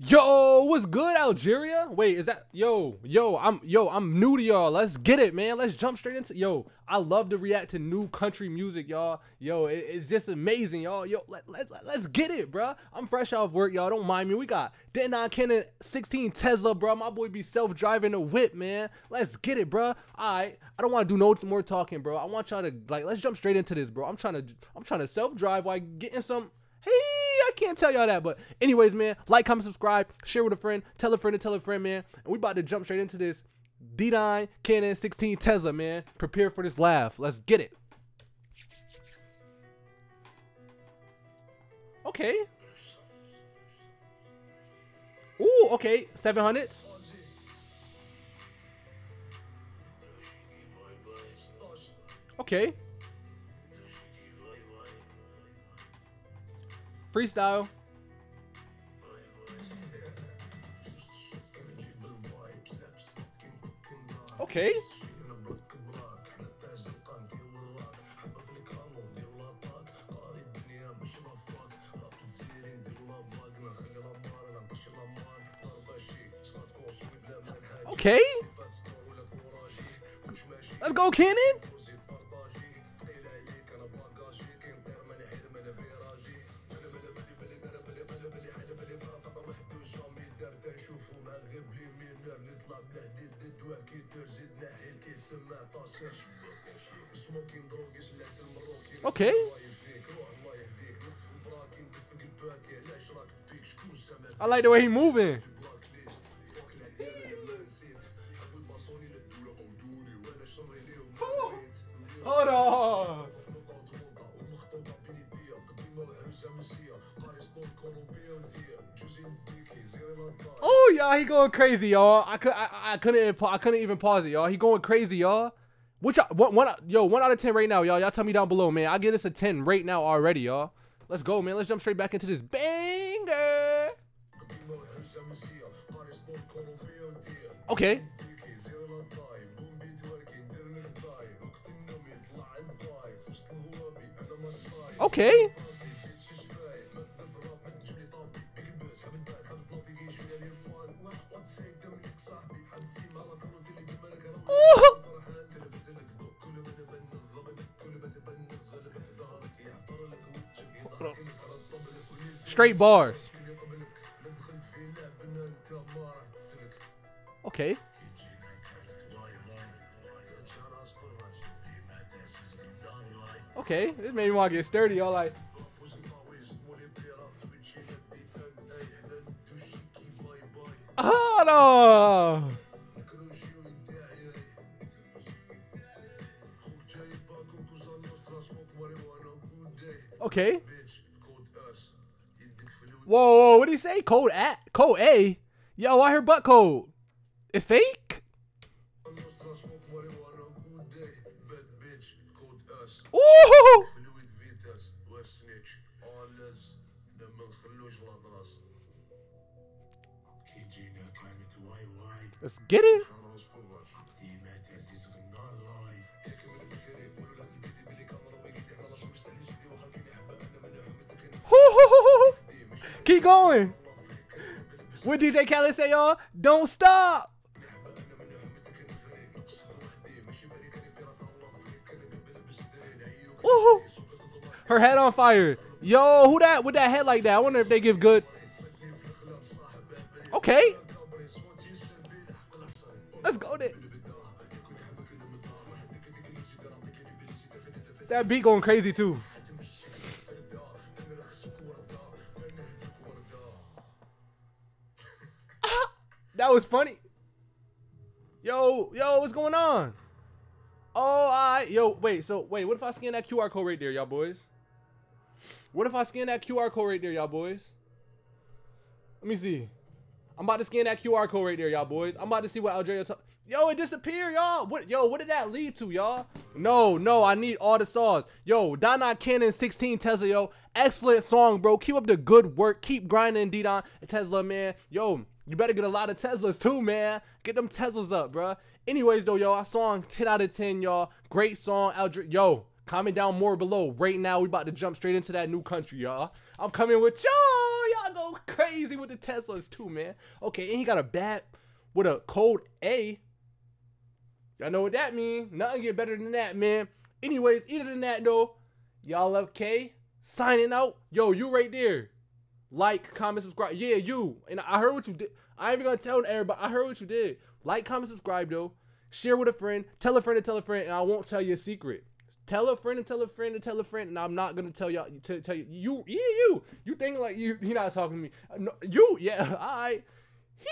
Yo, what's good, Algeria? Wait, is that yo, yo, I'm yo, I'm new to y'all. Let's get it, man. Let's jump straight into yo. I love to react to new country music, y'all. Yo, it, it's just amazing, y'all. Yo, let, let, let, us get it, bro. I'm fresh off work, y'all. Don't mind me. We got Denon Canon 16 Tesla, bro. My boy be self-driving a whip, man. Let's get it, bro. All right. I don't want to do no more talking, bro. I want y'all to like let's jump straight into this, bro. I'm trying to I'm trying to self-drive while getting some can't tell y'all that. But anyways, man, like, comment, subscribe, share with a friend, tell a friend to tell a friend, man. And we about to jump straight into this Didine Canon 16 Tesla, man. Prepare for this laugh. Let's get it. Okay. Ooh, okay. 700. Okay. Freestyle. Okay. Okay. Let's go, Canon. Okay. I like the way he moving. Hold on. Y'all, he going crazy, y'all. I could, I, I couldn't, I couldn't even pause it, y'all. He going crazy, y'all. Which one, one, yo, one out of ten right now, y'all. Y'all tell me down below, man. I give this a ten right now already, y'all. Let's go, man. Let's jump straight back into this banger. Okay. Okay. Straight bars. Okay. Okay, this made me want to get sturdy. y'all like. Oh no! Okay. Whoa, whoa, what did he say? Code at code A? Yo, I heard butt code. It's fake? Ooh! Let's get it. Keep going. What DJ Khaled say, y'all? Don't stop. Woohoo! Her head on fire. Yo, who that with that head like that? I wonder if they give good. Okay. Let's go there. That beat going crazy too. That was funny. Yo, yo, what's going on? Oh, I yo, wait, so wait, what if I scan that QR code right there, y'all boys? What if I scan that QR code right there, y'all boys? Let me see. I'm about to scan that QR code right there, y'all boys. I'm about to see what Algeria Yo, it disappeared, y'all. What yo, what did that lead to, y'all? No, no, I need all the songs. Yo, Donna Canon 16 Tesla, yo. Excellent song, bro. Keep up the good work. Keep grinding, D-Don Tesla, man. Yo, you better get a lot of Teslas too, man. Get them Teslas up, bro. Anyways, though, yo, our song 10 out of 10, y'all. Great song, Aldri. Yo, comment down more below. Right now, we about to jump straight into that new country, y'all. I'm coming with y'all. y'all go crazy with the Teslas too, man. Okay, and he got a bat with a code A. Y'all know what that mean? Nothing get better than that, man. Anyways, either than that though, y'all love Kae signing out. Yo, you right there. Like, comment, subscribe. Yeah, you. And I heard what you did. I ain't even gonna tell everybody. I heard what you did. Like, comment, subscribe though. Share with a friend. Tell a friend to tell a friend, and I won't tell you a secret. Tell a friend and tell a friend and tell a friend, and I'm not gonna tell y'all to tell you. You, yeah, you. You think like you? He not talking to me. No, you, yeah. All right. He.